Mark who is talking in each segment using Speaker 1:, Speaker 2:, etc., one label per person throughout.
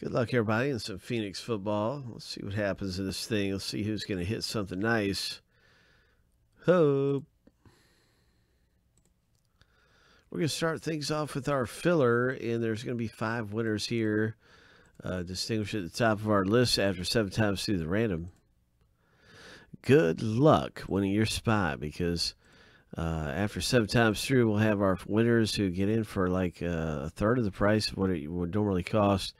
Speaker 1: Good luck, everybody, in some Phoenix football. Let's see what happens in this thing. Let's see who's going to hit something nice. Hope. We're going to start things off with our filler, and there's going to be five winners here, uh, distinguished at the top of our list after seven times through the random. Good luck winning your spot because uh, after seven times through, we'll have our winners who get in for like uh, a third of the price of what it would normally cost.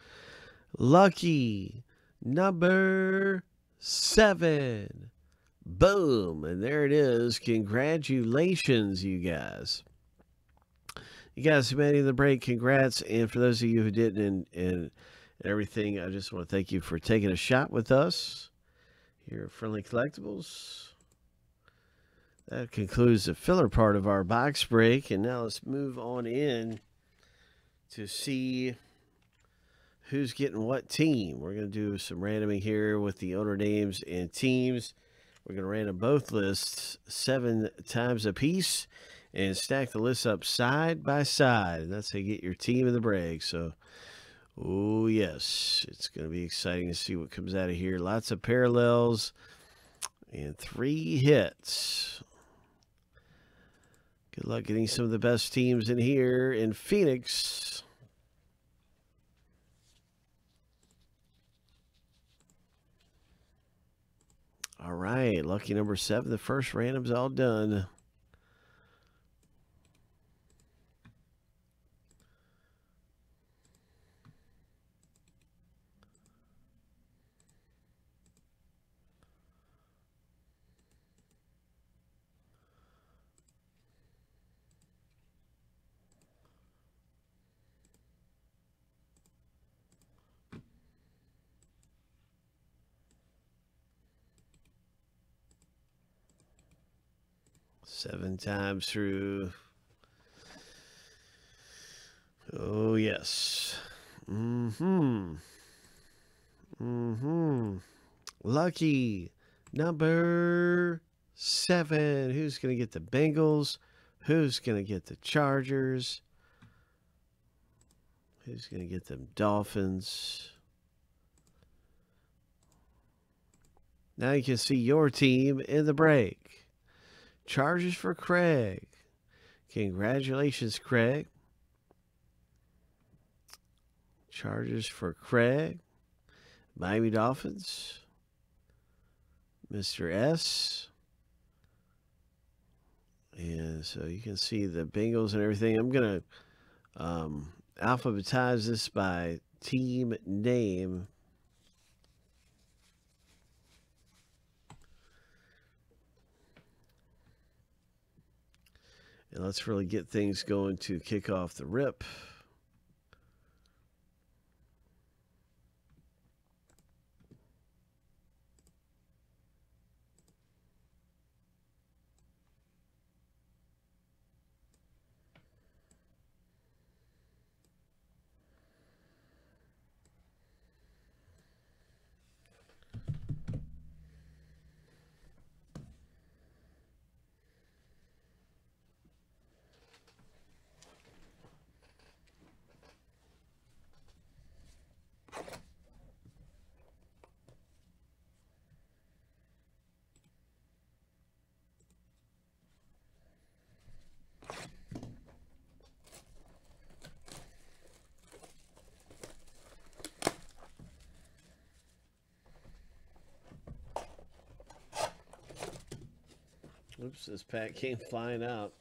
Speaker 1: Lucky number seven. Boom. And there it is. Congratulations, you guys. You guys who made it in the break, congrats. And for those of you who didn't and, and everything, I just want to thank you for taking a shot with us here at Friendly Collectibles. That concludes the filler part of our box break. And now let's move on in to see who's getting what team. We're going to do some randoming here with the owner names and teams. We're going to random both lists seven times a piece and stack the lists up side by side. And that's how you get your team in the break. So, oh, yes, it's going to be exciting to see what comes out of here. Lots of parallels and three hits. Good luck getting some of the best teams in here in Phoenix. All right, lucky number seven. The first random's all done. Seven times through. Oh, yes. Mm-hmm. Mm-hmm. Lucky number seven. Who's going to get the Bengals? Who's going to get the Chargers? Who's going to get them Dolphins? Now you can see your team in the break. Chargers for Craig. Congratulations, Craig. Chargers for Craig. Miami Dolphins. Mr. S. And so you can see the Bengals and everything. I'm going to um, alphabetize this by team name And let's really get things going to kick off the rip. Oops, this pack came flying out.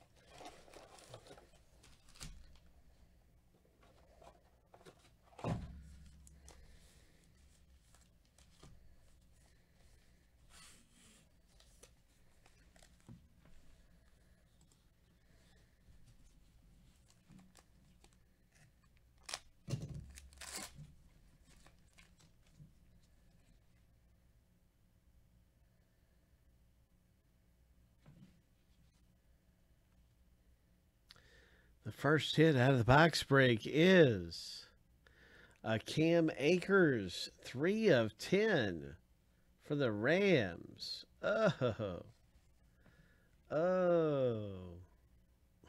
Speaker 1: The first hit out of the box break is a Cam Akers, three of ten for the Rams. Oh, oh,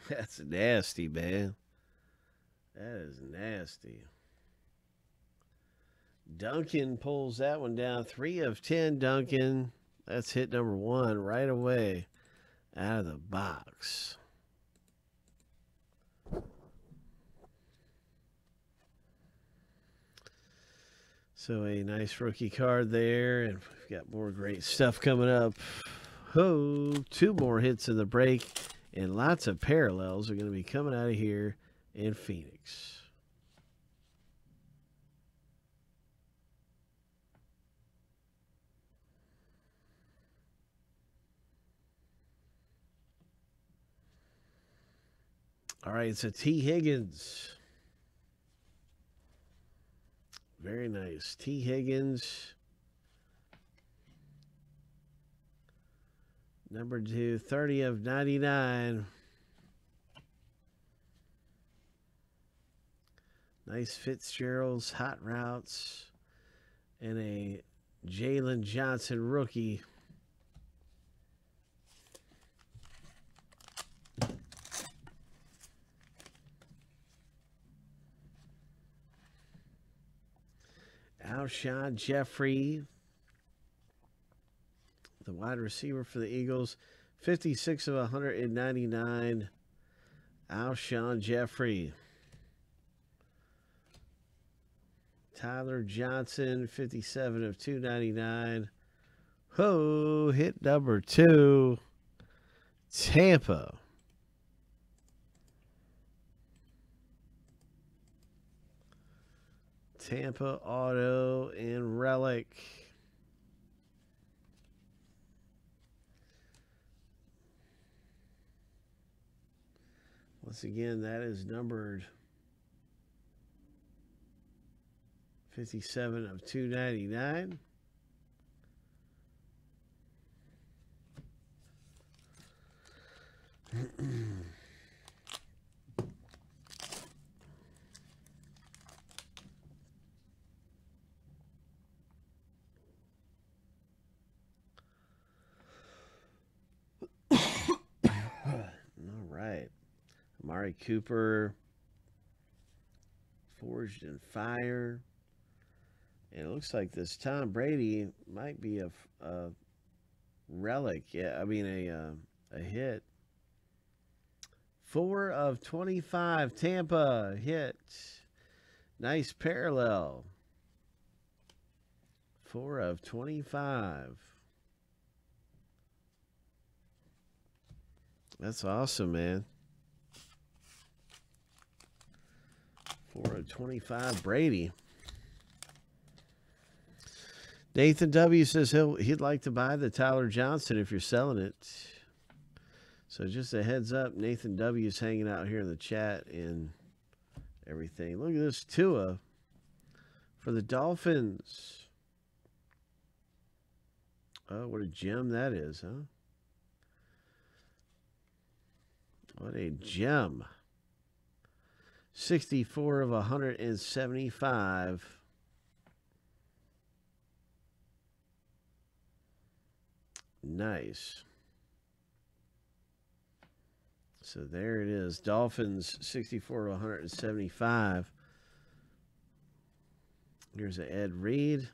Speaker 1: that's nasty, man. That is nasty. Duncan pulls that one down. Three of 10, Duncan. That's hit number one right away out of the box. So a nice rookie card there, and we've got more great stuff coming up. Oh, two more hits in the break, and lots of parallels are going to be coming out of here in Phoenix. All right, so T. Higgins. Very nice. T. Higgins. Number two, 30 of 99. Nice Fitzgerald's hot routes and a Jalen Johnson rookie. Alshon Jeffery, the wide receiver for the Eagles, 56 of 199. Alshon Jeffery. Tyler Johnson, 57 of 299. Ho, hit number two. Tampa. Tampa Auto and Relic. Once again, that is numbered 57 of 299. Amari Cooper, Forged in Fire. And it looks like this Tom Brady might be a, a relic. Yeah, I mean a uh, a hit. Four of twenty-five. Tampa hit. Nice parallel. Four of twenty-five. That's awesome, man. 425 Brady. Nathan W says he'll he'd like to buy the Tyler Johnson if you're selling it. So just a heads up, Nathan W is hanging out here in the chat and everything. Look at this Tua for the Dolphins. Oh, what a gem that is, huh? What a gem. 64 of 175. Nice. So there it is. Dolphins 64 to 175. Here's a Ed Reed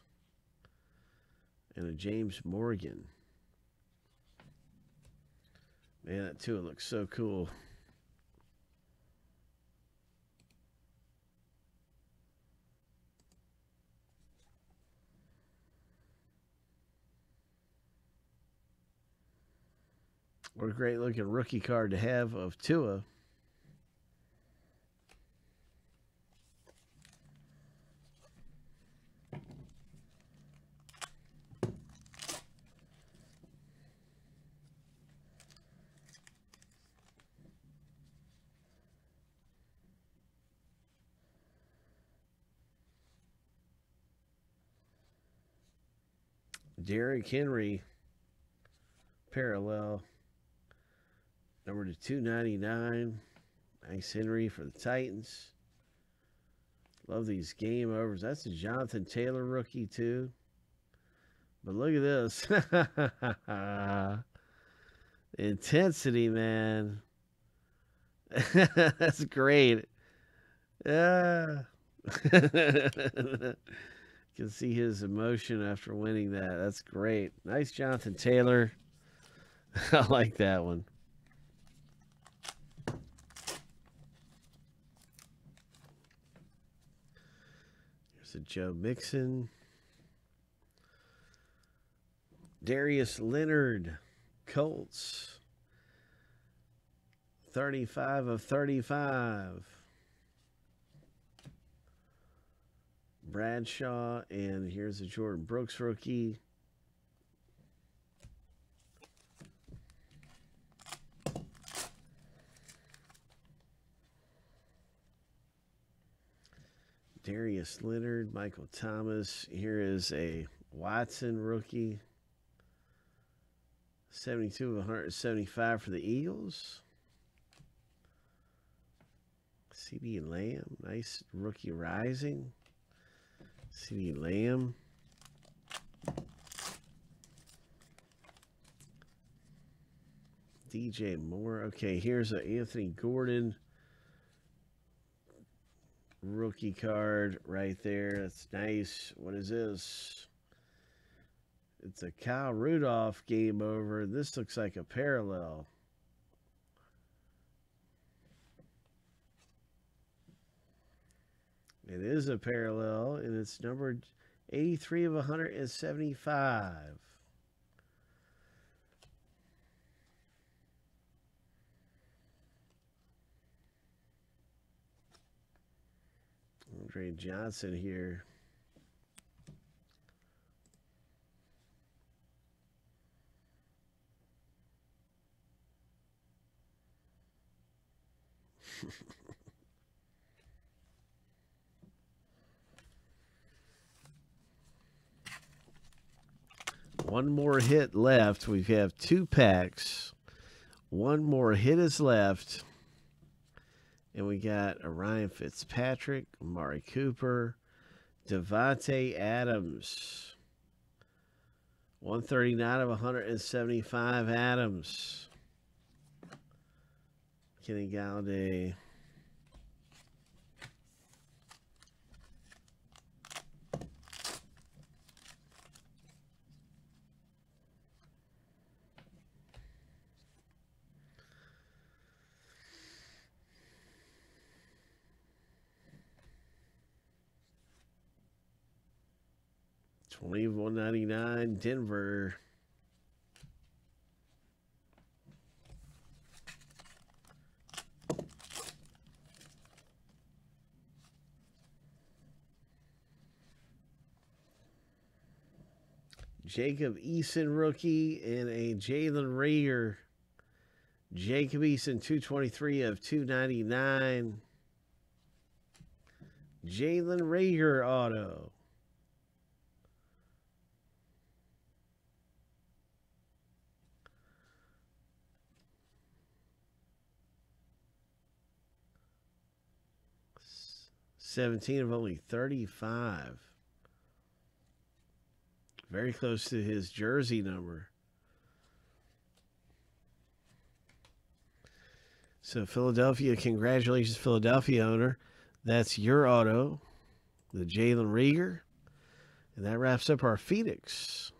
Speaker 1: and a James Morgan. Man, that too looks so cool. What a great looking rookie card to have of Tua. Derrick Henry parallel Number to 299. Nice Henry for the Titans. Love these game overs. That's a Jonathan Taylor rookie, too. But look at this. Intensity, man. That's great. Yeah. can see his emotion after winning that. That's great. Nice, Jonathan Taylor. I like that one. Joe Mixon. Darius Leonard, Colts. 35 of 35. Bradshaw, and here's a Jordyn Brooks rookie. Darius Leonard, Michael Thomas. Here is a Watson rookie. 72 of 175 for the Eagles. CeeDee Lamb, nice rookie rising. CeeDee Lamb. DJ Moore. Okay, here's a Anthony Gordon rookie card right there. That's nice. What is this? It's a Kyle Rudolph game over. This looks like a parallel. It is a parallel, and it's numbered 83 of 175. Andre Johnson here. One more hit left. We have two packs. One more hit is left. And we got Orion Fitzpatrick, Amari Cooper, Davante Adams. 139 of 175 Adams. Kenny Golladay. 21.99 Denver. Jacob Eason rookie and a Jalen Reagor. Jacob Eason 223 of 299. Jalen Reagor auto. Seventeen of only thirty-five. Very close to his jersey number. So Philadelphia, congratulations, Philadelphia owner. That's your auto, the Jalen Reagor. And that wraps up our Phoenix.